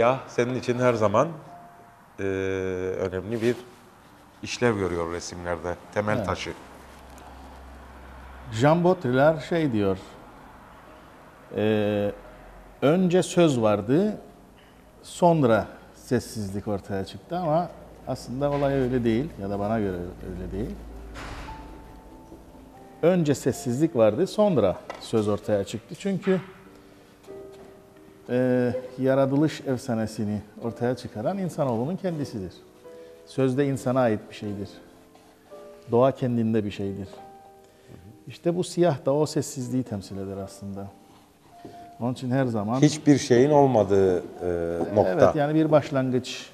siyah senin için her zaman e, önemli bir işlev görüyor resimlerde. Temel taşı. Jean Baudrillard şey diyor. e, önce söz vardı, sonra sessizlik ortaya çıktı ama aslında olay öyle değil ya da bana göre öyle değil. Önce sessizlik vardı, sonra söz ortaya çıktı. Çünkü e, yaratılış efsanesini ortaya çıkaran insanoğlunun kendisidir. Sözde insana ait bir şeydir. Doğa kendinde bir şeydir. İşte bu siyah da o sessizliği temsil eder aslında. Onun için her zaman Hiçbir şeyin olmadığı e, nokta. evet yani bir başlangıç,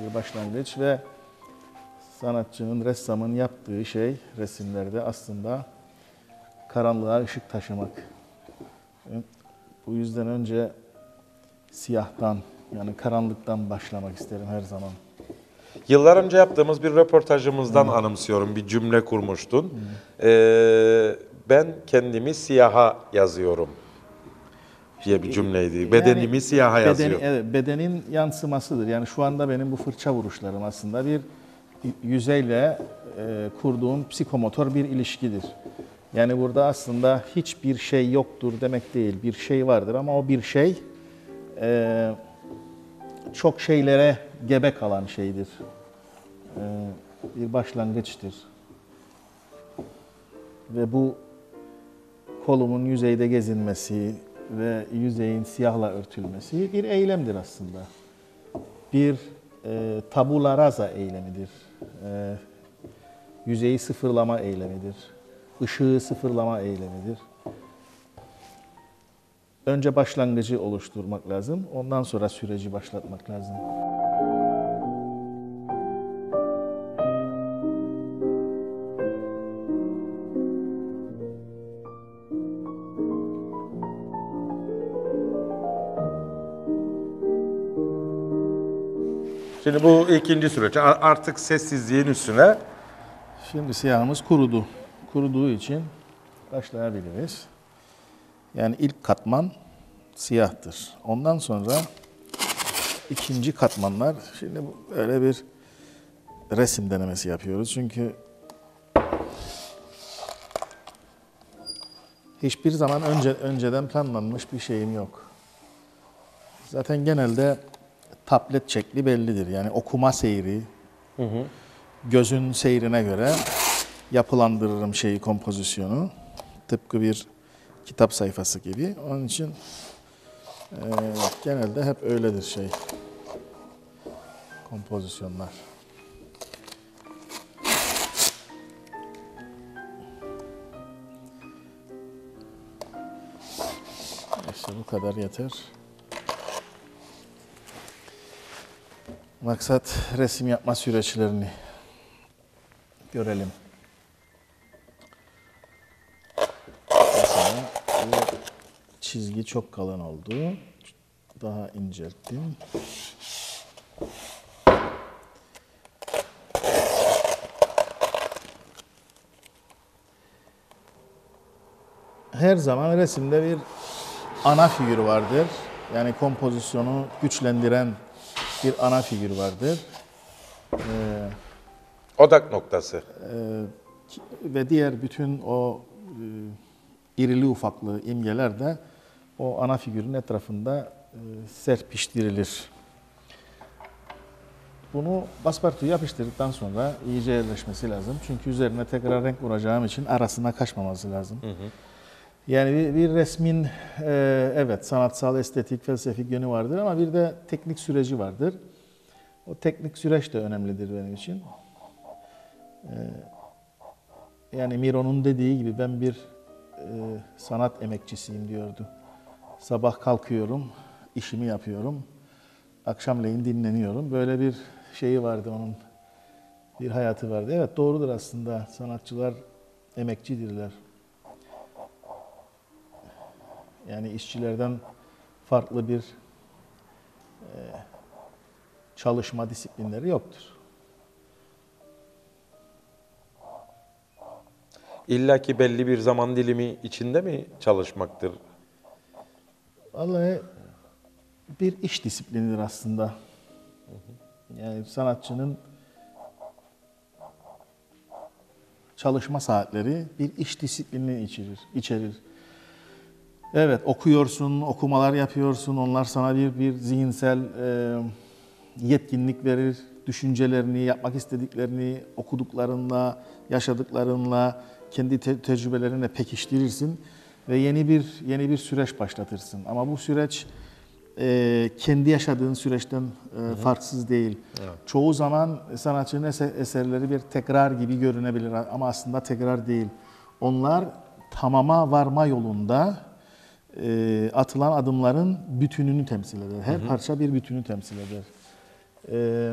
bir başlangıç ve sanatçının, ressamın yaptığı şey resimlerde aslında karanlığa ışık taşımak. Bu yüzden önce siyahtan yani karanlıktan başlamak isterim her zaman. Yıllar önce yaptığımız bir röportajımızdan anımsıyorum. Bir cümle kurmuştun. Ee, ben kendimi siyaha yazıyorum diye bir cümleydi. Bedenimi siyaha bedeni- yazıyor. evet, bedenin yansımasıdır. Yani şu anda benim bu fırça vuruşlarım aslında bir yüzeyle e, kurduğum psikomotor bir ilişkidir. Yani burada aslında hiçbir şey yoktur demek değil. Bir şey vardır ama o bir şey e, çok şeylere gebe kalan şeydir. E, bir başlangıçtır. Ve bu kolumun yüzeyde gezinmesi ve yüzeyin siyahla örtülmesi bir eylemdir aslında. Bir e, tabula rasa eylemidir. E, yüzeyi sıfırlama eylemidir. Işığı sıfırlama eylemidir. Önce başlangıcı oluşturmak lazım. Ondan sonra süreci başlatmak lazım. Şimdi bu ikinci süreç. Artık sessizliğin üstüne Şimdi siyahımız kurudu. Kuruduğu için başlayabiliriz. Yani ilk katman siyahtır. Ondan sonra ikinci katmanlar, şimdi böyle bir resim denemesi yapıyoruz. Çünkü hiçbir zaman önce önceden planlanmış bir şeyim yok. Zaten genelde tablet şekli bellidir. Yani okuma seyri, gözün seyrine göre yapılandırırım şeyi, kompozisyonu. Tıpkı bir kitap sayfası gibi. Onun için eee, genelde hep öyledir şey. Kompozisyonlar. İşte bu kadar yeter. Maksat resim yapma süreçlerini görelim. Mesela bu çizgi çok kalın oldu. Daha incelttim. Her zaman resimde bir ana figür vardır. Yani kompozisyonu güçlendiren bir ana figür vardır. odak noktası. Ki- ve diğer bütün o e, irili ufaklı imgeler de o ana figürün etrafında e, serpiştirilir. Bunu paspartuyu yapıştırdıktan sonra iyice yerleşmesi lazım. Çünkü üzerine tekrar renk vuracağım için arasına kaçmaması lazım. Yani bir, bir resmin e, evet sanatsal, estetik, felsefik yönü vardır ama bir de teknik süreci vardır. O teknik süreç de önemlidir benim için. Yani Miro'nun dediği gibi ben bir e, sanat emekçisiyim diyordu. Sabah kalkıyorum, işimi yapıyorum. Akşamleyin dinleniyorum. Böyle bir şeyi vardı onun. Bir hayatı vardı. Evet doğrudur aslında. Sanatçılar emekçidirler. Yani işçilerden farklı bir e, çalışma disiplinleri yoktur. İlla ki belli bir zaman dilimi içinde mi çalışmaktır? Vallahi bir iş disiplinidir aslında. Yani sanatçının çalışma saatleri bir iş disiplinini içerir. içerir. Evet okuyorsun, okumalar yapıyorsun. Onlar sana bir bir zihinsel e, yetkinlik verir. Düşüncelerini, yapmak istediklerini okuduklarınla, yaşadıklarınla, kendi te- tecrübelerinle pekiştirirsin ve yeni bir yeni bir süreç başlatırsın. Ama bu süreç e, kendi yaşadığın süreçten e, farksız değil. Çoğu zaman sanatçının eser- eserleri bir tekrar gibi görünebilir ama aslında tekrar değil. Onlar tamama varma yolunda e, atılan adımların bütününü temsil eder. Her parça bir bütünü temsil eder. E,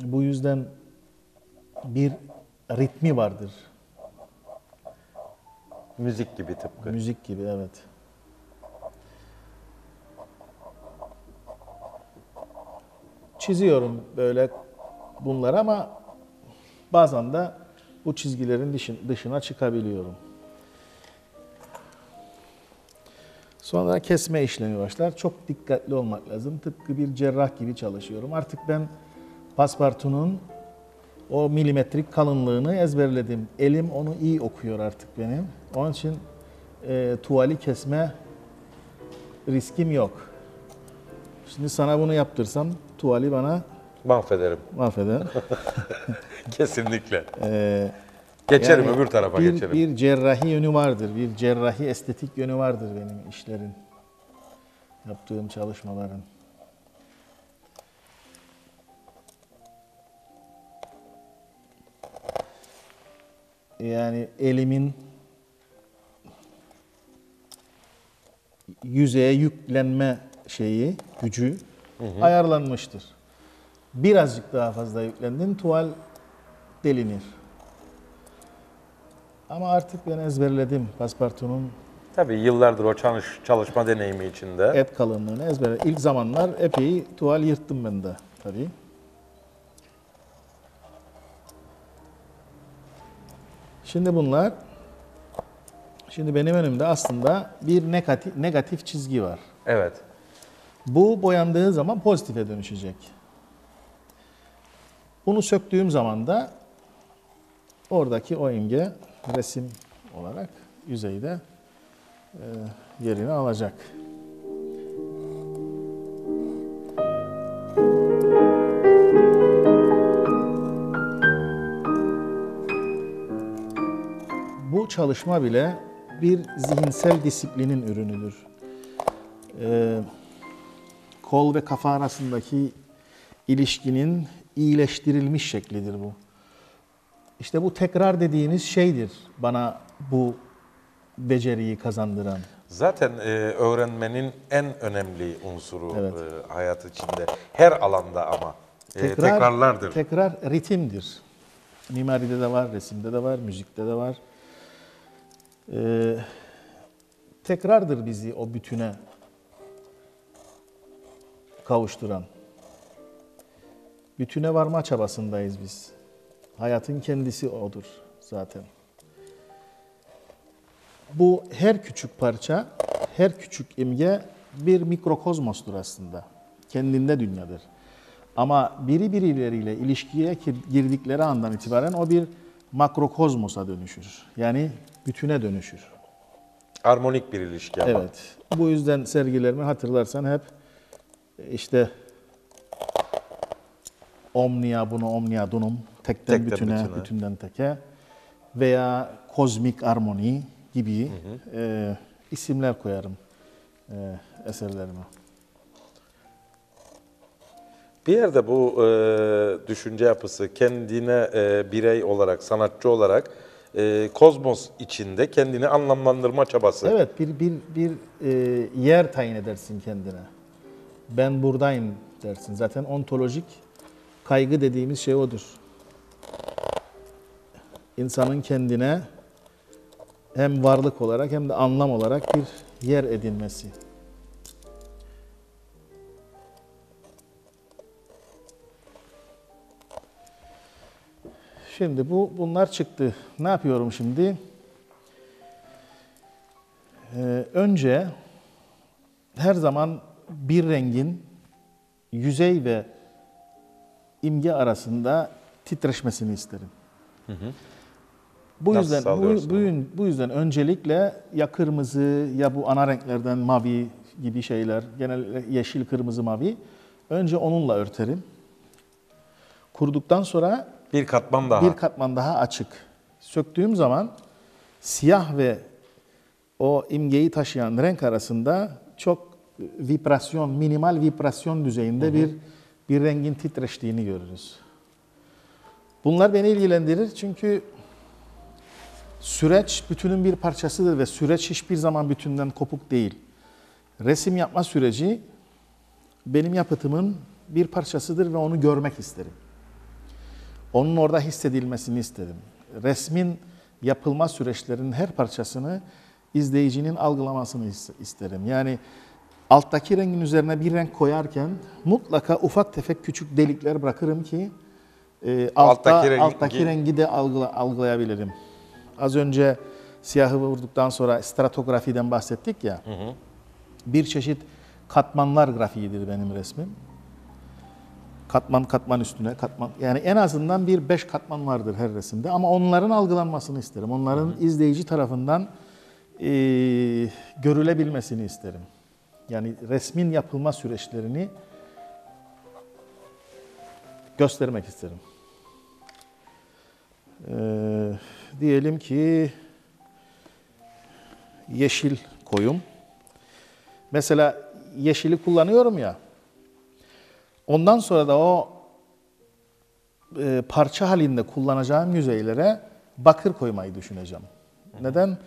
bu yüzden bir ritmi vardır. Müzik gibi tıpkı. Müzik gibi evet. Çiziyorum böyle bunları ama bazen de bu çizgilerin dışın- dışına çıkabiliyorum. Sonra kesme işlemi başlar. Çok dikkatli olmak lazım. Tıpkı bir cerrah gibi çalışıyorum. Artık ben paspartunun o milimetrik kalınlığını ezberledim. Elim onu iyi okuyor artık benim. Onun için e, tuvali kesme riskim yok. Şimdi sana bunu yaptırsam tuvali bana Mahvederim. mahveder. Kesinlikle. Ee, Geçerim yani öbür tarafa bir, geçerim. Bir cerrahi yönü vardır. Bir cerrahi estetik yönü vardır benim işlerin. Yaptığım çalışmaların. Yani elimin yüzeye yüklenme şeyi, gücü ayarlanmıştır. Birazcık daha fazla yüklendin, tuval delinir. Ama artık ben ezberledim paspartunun Tabii yıllardır o çalış, çalışma deneyimi içinde. et kalınlığını ezberledim. İlk zamanlar epey tuval yırttım ben de tabii. Şimdi bunlar, şimdi benim önümde aslında bir negatif, negatif çizgi var. Evet. Bu boyandığı zaman pozitife dönüşecek. Bunu söktüğüm zaman da oradaki o imge resim olarak yüzeyde e, yerini alacak. Çalışma bile bir zihinsel disiplinin ürünüdür. Ee, kol ve kafa arasındaki ilişkinin iyileştirilmiş şeklidir bu. İşte bu tekrar dediğiniz şeydir bana bu beceriyi kazandıran. Zaten e, öğrenmenin en önemli unsuru Evet. e, hayat içinde. Her alanda ama. E, tekrarlardır. Tekrar ritimdir. Mimaride de var, resimde de var, müzikte de var. Ee, tekrardır bizi o bütüne kavuşturan. Bütüne varma çabasındayız biz. Hayatın kendisi odur zaten. Bu her küçük parça, her küçük imge bir mikrokozmostur aslında. Kendinde dünyadır. Ama biri birileriyle ilişkiye gir- girdikleri andan itibaren o bir makrokozmosa dönüşür. Yani bütüne dönüşür. Armonik bir ilişki ama. Evet. Bu yüzden sergilerimi hatırlarsan hep işte omnia bunu omnia dunum tekten, Tekten bütüne, bütüne. bütünden teke veya kozmik armoni gibi e, isimler koyarım e, eserlerime. Bir yerde bu e, düşünce yapısı kendine e, birey olarak, sanatçı olarak e, kozmos içinde kendini anlamlandırma çabası. Evet bir bir bir e, yer tayin edersin kendine. Ben buradayım dersin. Zaten ontolojik kaygı dediğimiz şey odur. İnsanın kendine hem varlık olarak hem de anlam olarak bir yer edinmesi. Şimdi bu bunlar çıktı. Ne yapıyorum şimdi? Ee, önce her zaman bir rengin yüzey ve imge arasında titreşmesini isterim. Bu Nasıl yüzden bu, bu, bu yüzden öncelikle ya kırmızı ya bu ana renklerden mavi gibi şeyler, genellikle yeşil, kırmızı, mavi. Önce onunla örterim. Kuruduktan sonra Bir katman daha. bir katman daha açık. Söktüğüm zaman siyah ve o imgeyi taşıyan renk arasında çok vibrasyon, minimal vibrasyon düzeyinde bir bir rengin titreştiğini görürüz. Bunlar beni ilgilendirir çünkü süreç bütünün bir parçasıdır ve süreç hiçbir zaman bütünden kopuk değil. Resim yapma süreci benim yapıtımın bir parçasıdır ve onu görmek isterim. Onun orada hissedilmesini isterim. Resmin yapılma süreçlerinin her parçasını izleyicinin algılamasını is- isterim. Yani alttaki rengin üzerine bir renk koyarken mutlaka ufak tefek küçük delikler bırakırım ki e, altta, Alttaki alttaki, rengi- rengi de algıla- algılayabilirim. Az önce siyahı vurduktan sonra stratografiden bahsettik ya. Bir çeşit katmanlar grafiğidir benim resmim. Katman katman üstüne katman. Yani en azından bir beş katman vardır her resimde ama onların algılanmasını isterim. Onların izleyici tarafından eee, görülebilmesini isterim. Yani resmin yapılma süreçlerini göstermek isterim. Eee, diyelim ki yeşil koyum. Mesela yeşili kullanıyorum ya. Ondan sonra da o e, parça halinde kullanacağım yüzeylere bakır koymayı düşüneceğim. Neden?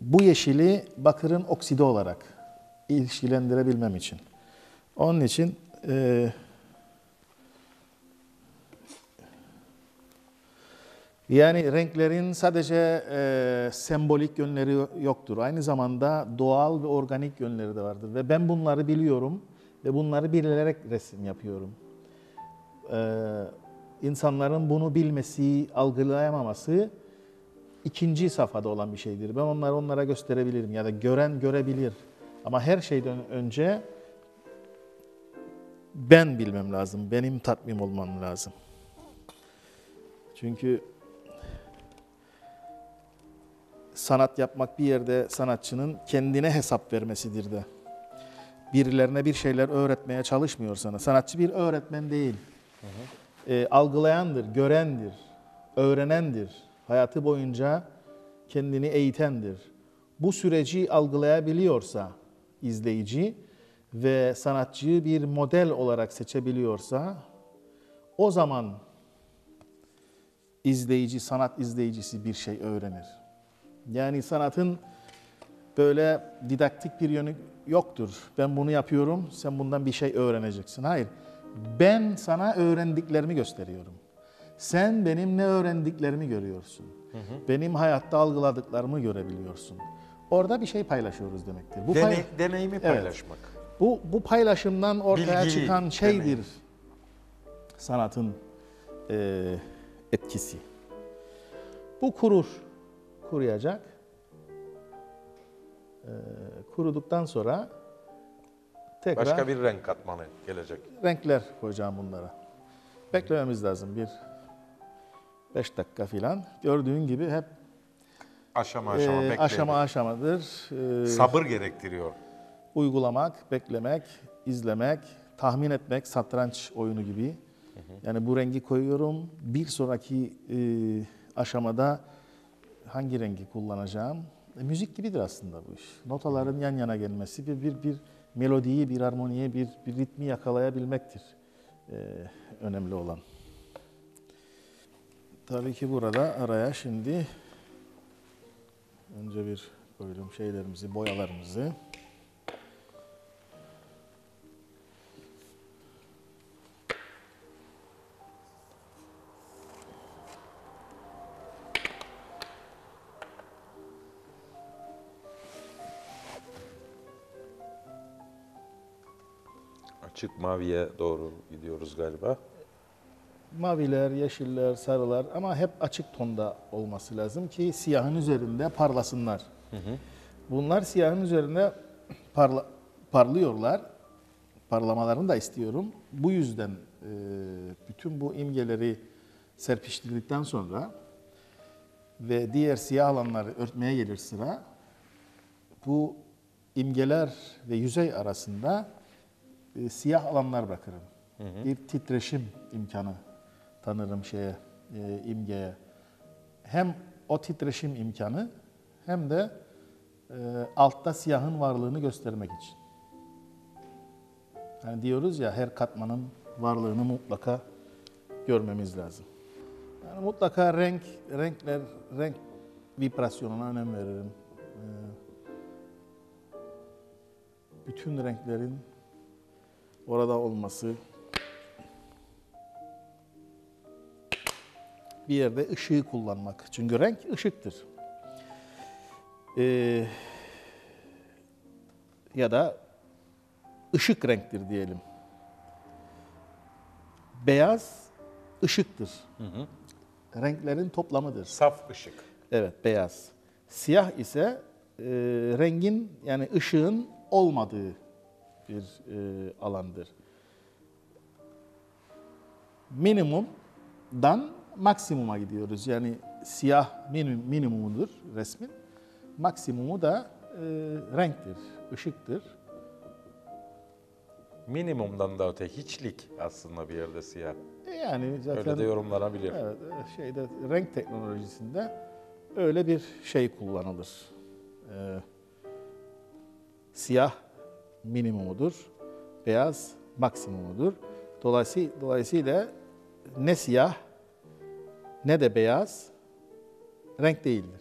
Bu yeşili bakırın oksidi olarak ilişkilendirebilmem için. Onun için e, yani renklerin sadece e, sembolik yönleri yoktur. Aynı zamanda doğal ve organik yönleri de vardır. Ve ben bunları biliyorum ve bunları bilerek resim yapıyorum. Ee, insanların bunu bilmesi, algılayamaması ikinci safhada olan bir şeydir. Ben onları onlara gösterebilirim ya da gören görebilir. Ama her şeyden önce ben bilmem lazım, benim tatmin olmam lazım. Çünkü sanat yapmak bir yerde sanatçının kendine hesap vermesidir de. Birilerine bir şeyler öğretmeye çalışmıyor sana. Sanatçı bir öğretmen değil. Ee, algılayandır, görendir, öğrenendir. Hayatı boyunca kendini eğitendir. Bu süreci algılayabiliyorsa izleyici ve sanatçıyı bir model olarak seçebiliyorsa o zaman izleyici, sanat izleyicisi bir şey öğrenir. Yani sanatın böyle didaktik bir yönü yoktur. Ben bunu yapıyorum, sen bundan bir şey öğreneceksin. Hayır. Ben sana öğrendiklerimi gösteriyorum. Sen benim ne öğrendiklerimi görüyorsun. Benim hayatta algıladıklarımı görebiliyorsun. Orada bir şey paylaşıyoruz demektir. Bu, pay- Deney- deneyimi paylaşmak. bu, bu paylaşımdan ortaya Bilgi, çıkan şeydir deneyim. sanatın eee, etkisi. Bu kurur, kuruyacak. Eee, kuruduktan sonra tekrar Başka bir renk katmanı gelecek. renkler koyacağım bunlara. Beklememiz lazım bir 5 dakika filan. Gördüğün gibi hep Aşama eee, aşama aşama aşamadır. Eee, Sabır gerektiriyor. uygulamak, beklemek, izlemek, tahmin etmek satranç oyunu gibi. Yani bu rengi koyuyorum. Bir sonraki e, aşamada hangi rengi kullanacağım? E, müzik gibidir aslında bu iş. Notaların yan yana gelmesi bir bir, bir melodiyi, bir armoniye, bir, bir ritmi yakalayabilmektir e, önemli olan. Tabii ki burada araya şimdi önce bir koydum şeylerimizi, boyalarımızı. Açık maviye doğru gidiyoruz galiba. Maviler, yeşiller, sarılar ama hep açık tonda olması lazım ki siyahın üzerinde parlasınlar. Bunlar siyahın üzerinde parla, parlıyorlar. Parlamalarını da istiyorum. Bu yüzden e, bütün bu imgeleri serpiştirdikten sonra ve diğer siyah alanları örtmeye gelir sıra bu imgeler ve yüzey arasında e, siyah alanlar bırakırım. Bir titreşim imkanı tanırım şeye, e, imgeye. Hem o titreşim imkanı hem de e, altta siyahın varlığını göstermek için. Yani diyoruz ya her katmanın varlığını mutlaka görmemiz lazım. Yani mutlaka renk, renkler, renk vibrasyonuna önem veririm. Ee, bütün renklerin orada olması, bir yerde ışığı kullanmak. Çünkü renk ışıktır. Ee, ya da ışık renktir diyelim. Beyaz ışıktır. Renklerin toplamıdır. Saf ışık. Evet, beyaz. Siyah ise e, rengin yani ışığın olmadığı bir e, alandır. Minimumdan maksimuma gidiyoruz. Yani siyah minim, minimumudur resmin. Maksimumu da e, renktir, ışıktır. Minimumdan da öte hiçlik aslında bir yerde siyah. E, Yani zaten Öyle de yorumlanabilir. Evet, e, şeyde renk teknolojisinde öyle bir şey kullanılır. Ee, siyah minimumudur, beyaz maksimumudur. Dolayısıyla, dolayısıyla ne siyah ne de beyaz renk değildir.